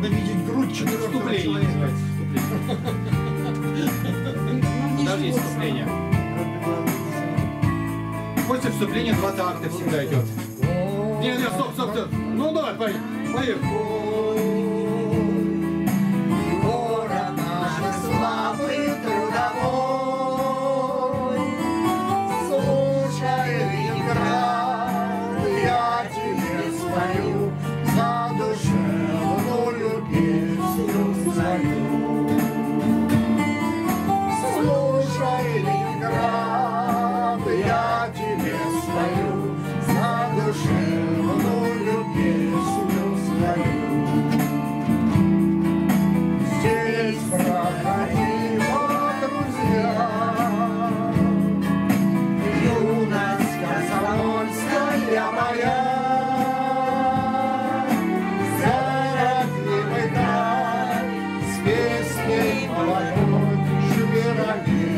Надо видеть грудь четвертого Вступление человека. Подожди, вступление. После вступления два такта всегда идет. Не, не, стоп, стоп, стоп. Ну давай, поехали. Поехали. рад я тебе свою задушевную песню свою. Здесь проходила, друзья, юность комсомольская моя. Молодой, Шумеровец.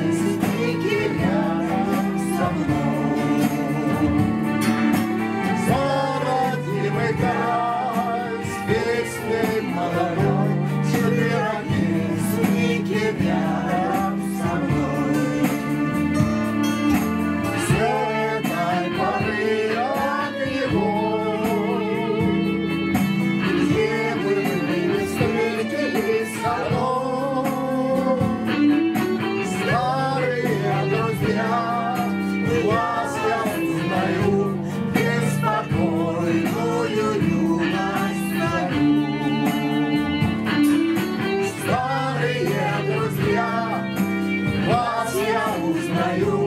знаю.